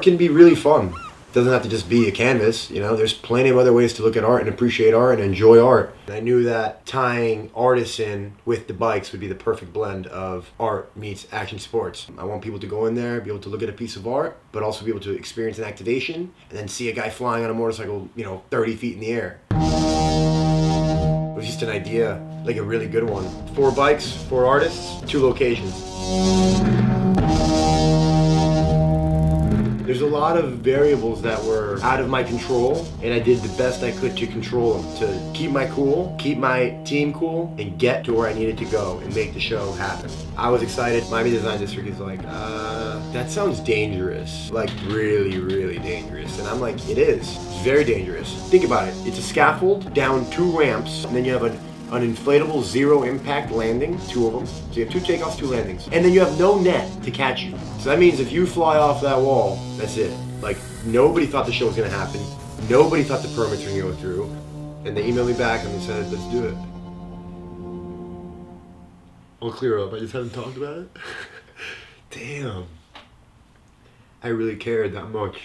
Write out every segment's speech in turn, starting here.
art can be really fun. Doesn't have to just be a canvas, you know, there's plenty of other ways to look at art and appreciate art and enjoy art. And I knew that tying artists in with the bikes would be the perfect blend of art meets action sports. I want people to go in there, be able to look at a piece of art, but also be able to experience an activation and then see a guy flying on a motorcycle, you know, 30 feet in the air. It was just an idea, like a really good one. Four bikes, four artists, two locations. There's a lot of variables that were out of my control, and I did the best I could to control them, to keep my cool, keep my team cool, and get to where I needed to go and make the show happen. I was excited. Miami Design District is like, uh, that sounds dangerous. Like, really, really dangerous. And I'm like, it is. It's very dangerous. Think about it. It's a scaffold down two ramps, and then you have an an inflatable zero impact landing, two of them. So you have two takeoffs, two landings. And then you have no net to catch you. So that means if you fly off that wall, that's it. Like nobody thought the show was gonna happen. Nobody thought the permits were gonna go through. And they emailed me back and they said, let's do it. I'll clear up. I just haven't talked about it. Damn. I really cared that much.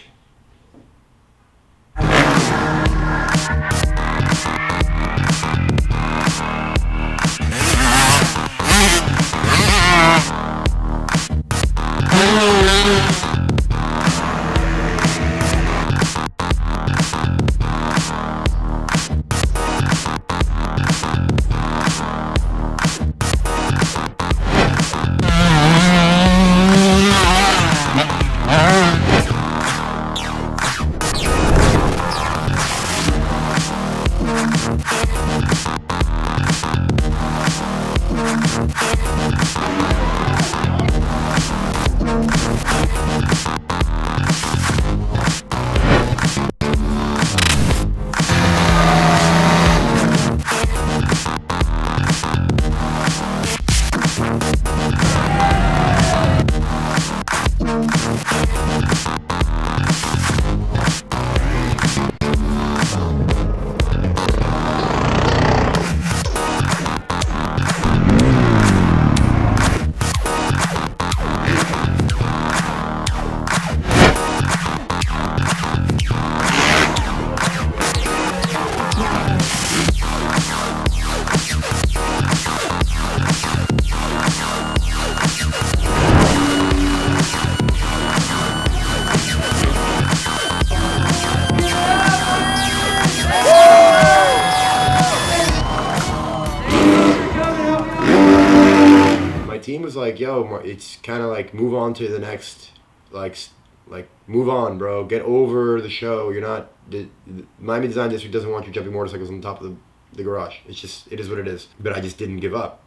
Team was like, "Yo, it's kind of like move on to the next, like, like move on, bro. Get over the show. You're not the, the Miami Design District doesn't want you jumping motorcycles on top of the, the garage. It's just it is what it is. But I just didn't give up."